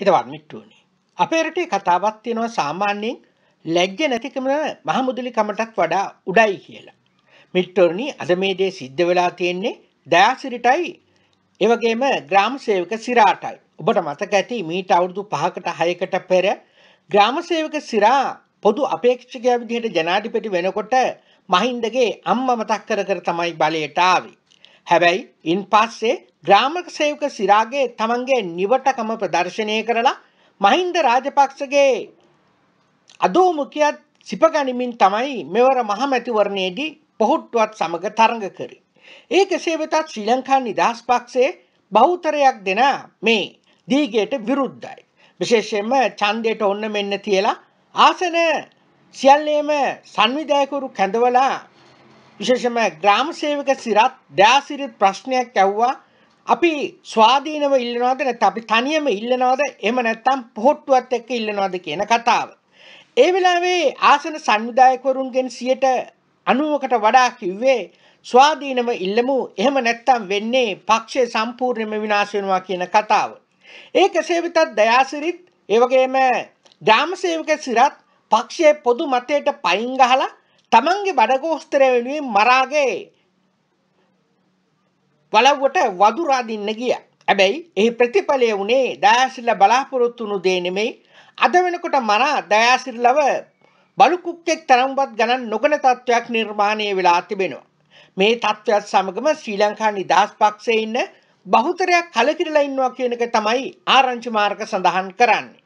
හිතවත් මිට්ටුවනි. අපේ රටේ කතාවක් තියෙනවා සාමාන්‍යයෙන් ලැජ්ජ නැතිකම මහමුදලිකමටත් වඩා උඩයි කියලා. මිට්ටෝනි අද මේ දේ සිද්ධ වෙලා තියෙන්නේ දයාසිරිටයි ඒ වගේම ග්‍රාම සේවක සිරාටයි. ඔබට මතක ඇති මීට අවුරුදු 5කට 6කට පෙර ග්‍රාම සේවක සිරා පොදු අපේක්ෂකයා විදිහට ජනාධිපති වෙනකොට මහින්දගේ අම්මා මතක් කර කර තමයි බලයට ආවේ. හැබැයි ඉන් පස්සේ ග්‍රාමක සේවක සිරාගේ තමන්ගේ නිවටකම ප්‍රදර්ශනය කරලා මහින්ද රාජපක්ෂගේ අදෝමුඛයත් සිපගනිමින් තමයි මෙවර මහමැතිවරණයේදී පොහොට්ටුවත් සමග තරඟ කරේ. ඒ කෙසේ වෙතත් ශ්‍රී ලංකා නිදහස් පක්ෂයේ බහුතරයක් දෙන මේ දීගයට විරුද්ධයි. විශේෂයෙන්ම ඡන්දයට ඔන්න මෙන්න තියලා ආසන සියල්ලේම සංවිධායකවරු කැඳවලා විශේෂම ග්‍රාම සේවක සිරත් දයාසිරිත් ප්‍රශ්නයක් ඇහුවා අපි ස්වාධීනව ඉල්ලනවද නැත්නම් අපි තනියම ඉල්ලනවද එහෙම නැත්නම් පොහොට්ටුවත් එක්ක ඉල්ලනවද කියන කතාව. ඒ වෙලාවේ ආසන සංවිධායකවරුන්ගෙන් 90කට වඩා කිව්වේ ස්වාධීනව ඉල්ලමු එහෙම නැත්නම් වෙන්නේ පක්ෂය සම්පූර්ණයෙන්ම විනාශ වෙනවා කියන කතාව. ඒ කෙසේ වෙතත් දයාසිරිත් ඒ වගේම ග්‍රාම සේවක සිරත් පක්ෂයේ පොදු මතයට පයින් ගහලා තමන්ගේ බඩගෝස්තරය වෙනුවෙන් මරාගේ වලව්වට වදුරා දින්න ගියා. හැබැයි එහි ප්‍රතිඵලය වුණේ දයාසිරිල බලාපොරොත්තු වුණු දේ නෙමෙයි. අද වෙනකොට මරා දයාසිරිලව බලු කුක්කෙක් තරම්වත් ගණන් නොගන තත්ත්වයක් නිර්මාණය වෙලා තිබෙනවා. මේ තත්ත්වයක් සමගම ශ්‍රී ලංකා නිදහස් පක්ෂයේ ඉන්න බහුතරයක් කලකිරලා ඉන්නවා කියන එක තමයි ආරංචි මාර්ග සඳහන් කරන්නේ.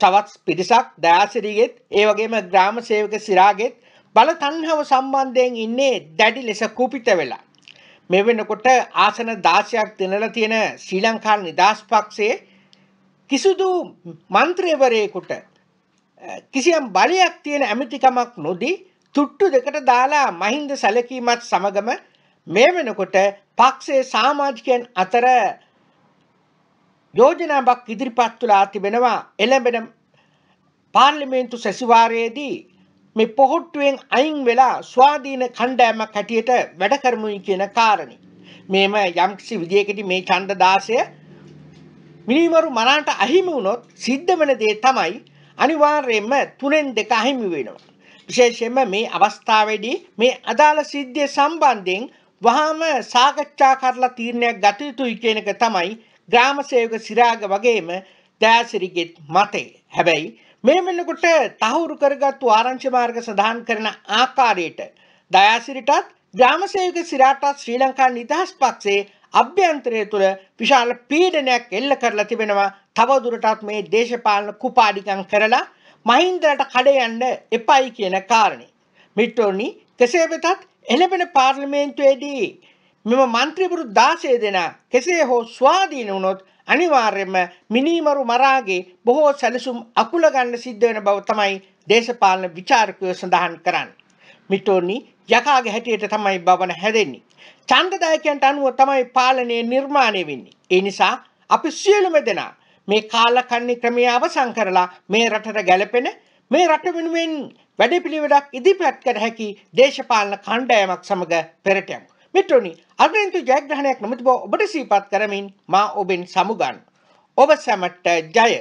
තවත් පිරිසක් දයාසිරිගෙත් ඒ වගේම ග්‍රාම සේවක සිරාගෙත් බල තණ්හාව සම්බන්ධයෙන් ඉන්නේ දැඩි ලෙස කුපිත වෙලා. මේ වෙනකොට ආසන 16ක් දෙනලා තියෙන ශ්‍රී ලංකා නිදහස් පක්ෂයේ කිසිදු മന്ത്രിවරයෙකුට කිසියම් බලයක් තියෙන ඇමතිකමක් නොදී තුට්ටු දෙකට දාලා මහින්ද සැලකීමත් සමගම මේ වෙනකොට පක්ෂයේ සමාජිකයන් අතර යෝජනාවක් ඉදිරිපත් වෙලා තිබෙනවා එළඹෙන පාර්ලිමේන්තු සැසිවාරයේදී මේ පොහොට්ටුවෙන් අයින් වෙලා ස්වාධීන කණ්ඩායමක් හැටියට වැඩ කරමුයි කියන කාරණේ. මේම යම්කිසි විදියකදී මේ ඡන්ද 16 මිනිමරු මරාට අහිමි වුණොත් සිද්ධ වෙන දේ තමයි අනිවාර්යයෙන්ම තුනෙන් දෙක අහිමි වෙනවා. විශේෂයෙන්ම මේ අවස්ථාවේදී මේ අදාළ සිද්ධිය සම්බන්ධයෙන් වහාම සාකච්ඡා කරලා තීරණයක් ගත යුතුයි කියන එක තමයි ග්‍රාම සේවක සිරාග වගේම දයාසිරිගෙත් මතය. හැබැයි මේ වෙනකොට තහවුරු කරගත්තු ආරංචි මාර්ග සඳහන් කරන ආකාරයට දයාසිරිටත් ග්‍රාම සේවක සිරාටත් ශ්‍රී ලංකා නිදහස් පක්ෂයේ අභ්‍යන්තරය තුළ විශාල පීඩනයක් එල්ල කරලා තිබෙනවා තවදුරටත් මේ දේශපාලන කුපාඩිකම් කරලා මහින්දට කඩ යන්න එපයි කියන කාරණේ. මිට්ටෝනි කෙසේ වෙතත් එළඹෙන පාර්ලිමේන්තුවේදී මෙම මන්ත්‍රීවරු 16 දෙනා කෙසේ හෝ ස්වාධීන වුණොත් අනිවාර්යයෙන්ම මිනිමරු මරාගේ බොහෝ සැලසුම් අකුල ගන්න සිද්ධ වෙන බව තමයි දේශපාලන විචාරකයෝ සඳහන් කරන්නේ. මිටෝනි යකාගේ හැටියට තමයි බවන හැදෙන්නේ. ඡන්දදායකයන්ට අනුව තමයි පාලනය නිර්මාණය වෙන්නේ. ඒ නිසා අපි සියලුම දෙනා මේ කාලකන්ණි ක්‍රමය අවසන් කරලා මේ රටට ගැලපෙන මේ රට වෙනුවෙන් වැඩපිළිවෙලක් ඉදිරිපත් කර හැකි දේශපාලන කණ්ඩායමක් සමග පෙරට යමු. මිත්‍රෝනි අග්‍රන්තු ජයග්‍රහණයක් නොමැති බව ඔබට සිහිපත් කරමින් මා ඔබෙන් සමුගන්න. ඔබ සැමට ජය